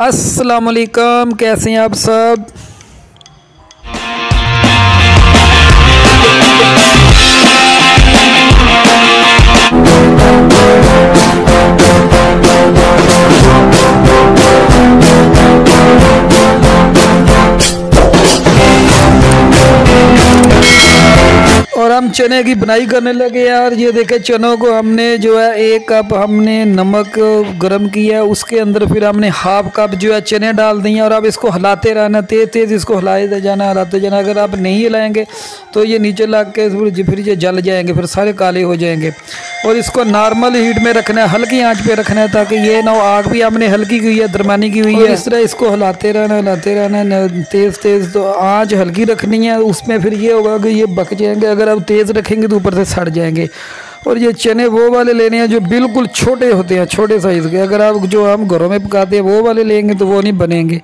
असलकम कैसे हैं आप सब? हम चने की बनाई करने लगे और ये देखे चनों को हमने जो है एक कप हमने नमक गरम किया, उसके अंदर फिर हमने हाफ़ कप जो है चने डाल दिए और अब इसको हिलाते रहना, तेज़ तेज़ इसको हिलाते जाना हिलाते जाना। अगर आप नहीं हिलाएँगे तो ये नीचे लग के फिर ये जल जाएँगे, फिर सारे काले हो जाएँगे। और इसको नॉर्मल हीट में रखना है हल्की आँच पर रखना है ताकि ये ना आग भी आपने हल्की की हुई है दरमानी की हुई है। इस तरह इसको हिलाते रहना हिलाते रहना तेज़ तेज़ तो आँच हल्की रखनी है उसमें फिर ये होगा कि ये बक जाएँगे अगर आप तेज़ रखेंगे तो ऊपर से सड़ जाएँगे। और ये चने वो वाले लेने हैं जो बिल्कुल छोटे होते हैं छोटे साइज़ के अगर आप जो हम घरों में पकाते हैं वो वाले लेंगे तो वो नहीं बनेंगे।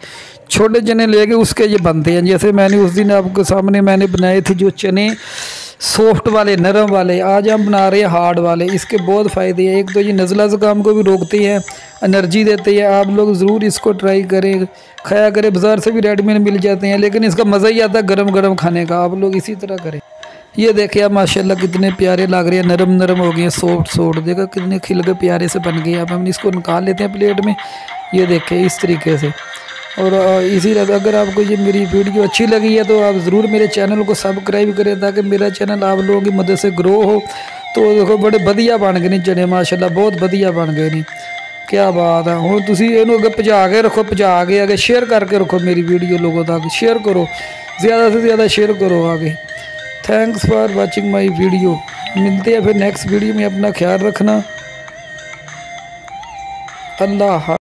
छोटे चने लेके उसके ये बनते हैं जैसे मैंने उस दिन आपके सामने मैंने बनाए थे जो चने सॉफ्ट वाले, नरम वाले, आज हम बना रहे हैं हार्ड वाले। इसके बहुत फ़ायदे हैं। एक तो ये नज़ला ज़ुकाम को भी रोकते हैं एनर्जी देते हैं। आप लोग ज़रूर इसको ट्राई करें। खाया करें, बाज़ार से भी रेडीमेड मिल जाते हैं, लेकिन इसका मज़ा ही आता है गर्म गर्म खाने का। आप लोग इसी तरह करें। ये देखिए आप, माशाल्लाह, कितने प्यारे लग रहे हैं। नरम नरम हो गए सॉफ्ट सॉफ्ट देखो कितने खिल के प्यारे से बन गए अब हम इसको निकाल लेते हैं प्लेट में। ये देखें इस तरीके से। और इसी अगर आपको ये मेरी वीडियो अच्छी लगी है तो आप ज़रूर मेरे चैनल को सब्सक्राइब करें, ताकि मेरा चैनल आप लोगों की मदद से ग्रो हो। तो देखो, बड़े बढ़िया बन गए नहीं चने, माशाल्लाह, बहुत बढ़िया बन गए नहीं क्या बात है हूँ तुम इन अगर पहुँचा के रखो, पहुँचा के अगर शेयर करके रखो मेरी वीडियो लोगों तक शेयर करो, ज़्यादा से ज़्यादा शेयर करो आगे। Thanks for watching my video मिलते हैं फिर नेक्स्ट वीडियो में, अपना ख्याल रखना। अल्लाह